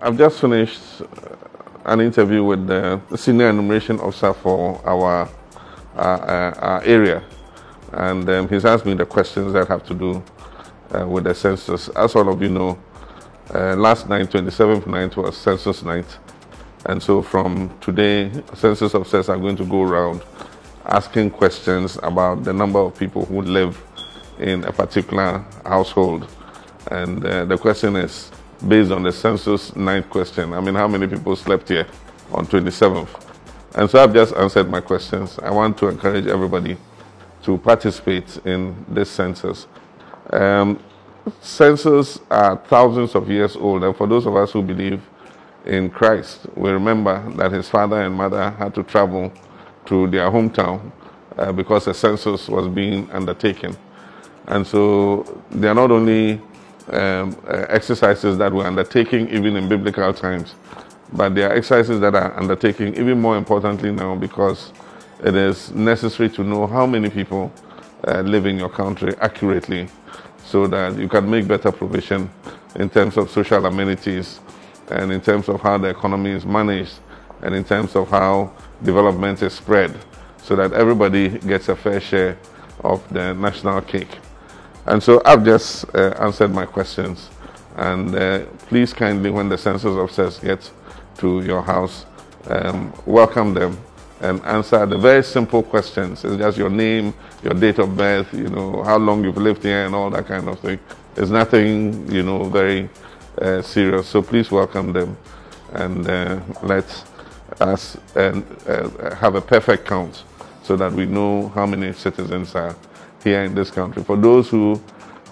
I've just finished uh, an interview with the senior enumeration officer for our, uh, uh, our area, and um, he's asked me the questions that have to do uh, with the census. As all of you know, uh, last night, 27th night, was census night, and so from today, census officers are going to go around asking questions about the number of people who live in a particular household. And uh, the question is based on the census ninth question. I mean, how many people slept here on 27th? And so I've just answered my questions. I want to encourage everybody to participate in this census. Um, census are thousands of years old, and for those of us who believe in Christ, we remember that his father and mother had to travel to their hometown uh, because a census was being undertaken. And so they are not only um, uh, exercises that were undertaking even in biblical times, but they are exercises that are undertaking even more importantly now because it is necessary to know how many people uh, live in your country accurately so that you can make better provision in terms of social amenities and in terms of how the economy is managed and in terms of how development is spread so that everybody gets a fair share of the national cake. And so I've just uh, answered my questions. And uh, please kindly, when the census officers get to your house, um, welcome them and answer the very simple questions. It's just your name, your date of birth, you know, how long you've lived here and all that kind of thing. It's nothing, you know, very uh, serious. So please welcome them and uh, let us uh, have a perfect count so that we know how many citizens are here in this country. For those who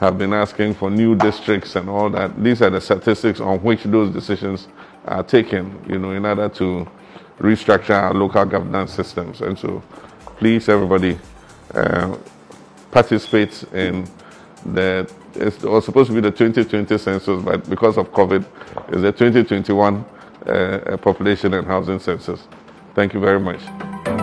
have been asking for new districts and all that, these are the statistics on which those decisions are taken, you know, in order to restructure our local governance systems. And so, please, everybody, uh, participate in the, it was supposed to be the 2020 census, but because of COVID, it's the 2021 uh, population and housing census. Thank you very much.